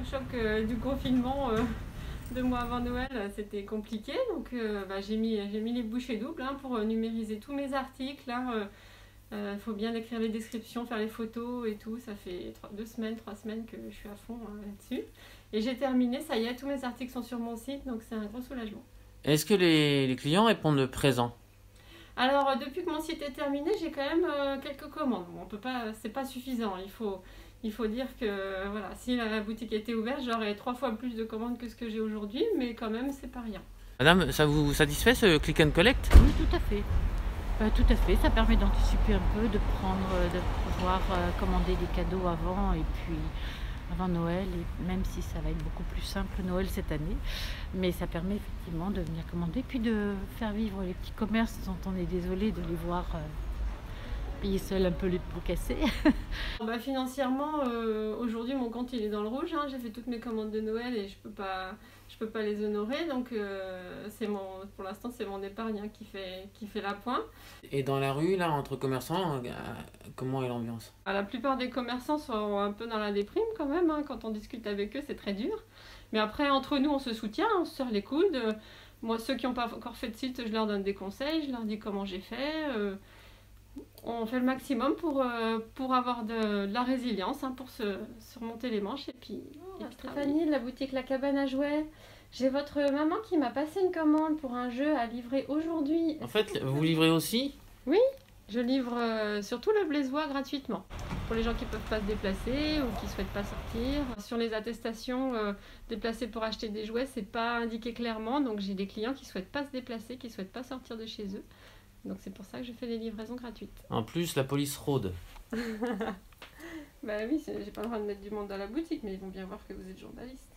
le choc euh, du confinement euh, deux mois avant Noël, c'était compliqué. Donc euh, bah, j'ai mis, les bouchées doubles hein, pour euh, numériser tous mes articles. Il faut bien écrire les descriptions, faire les photos et tout. Ça fait trois- deux semaines, trois semaines que je suis à fond hein, là-dessus. Et j'ai terminé, ça y est, tous mes articles sont sur mon site, donc c'est un gros soulagement. Est-ce que les, les clients répondent présent? Alors depuis que mon site est terminé, j'ai quand même euh, quelques commandes. Bon, on peut pas, c'est pas suffisant. Il faut, il faut dire que voilà, si la boutique était ouverte, j'aurais trois fois plus de commandes que ce que j'ai aujourd'hui, mais quand même c'est pas rien. Madame, ça vous satisfait ce click and collect? Oui, tout à fait. Euh, tout à fait, ça permet d'anticiper un peu, de prendre, euh, de pouvoir euh, commander des cadeaux avant et puis avant Noël, et même si ça va être beaucoup plus simple Noël cette année. Mais ça permet effectivement de venir commander, puis de faire vivre les petits commerces dont on est désolé de les voir euh, payer seuls un peu les pots cassés. Bah, financièrement, euh, aujourd'hui mon compte il est dans le rouge. hein. J'ai fait toutes mes commandes de Noël et je peux pas, je peux pas les honorer. Donc euh, c'est mon, pour l'instant c'est mon épargne hein, qui fait, qui fait la pointe. Et dans la rue, là, entre commerçants, euh, comment est l'ambiance? Ah, La plupart des commerçants sont un peu dans la déprime quand même. hein. Quand on discute avec eux, c'est très dur. Mais après, entre nous, on se soutient, on se serre les coudes. Moi, ceux qui n'ont pas encore fait de site, je leur donne des conseils, je leur dis comment j'ai fait. On fait le maximum pour, euh, pour avoir de, de la résilience, hein, pour se surmonter les manches. Et puis, et puis Stéphanie de la boutique La Cabane à Jouets. J'ai votre maman qui m'a passé une commande pour un jeu à livrer aujourd'hui. En fait, vous livrez aussi? Je livre euh, surtout le Blaisois gratuitement. Pour les gens qui ne peuvent pas se déplacer ou qui ne souhaitent pas sortir. Sur les attestations, euh, déplacer pour acheter des jouets, c'est pas indiqué clairement. Donc j'ai des clients qui ne souhaitent pas se déplacer, qui ne souhaitent pas sortir de chez eux. Donc c'est pour ça que je fais des livraisons gratuites. En plus, la police rôde. Bah oui, j'ai pas le droit de mettre du monde dans la boutique, mais ils vont bien voir que vous êtes journaliste.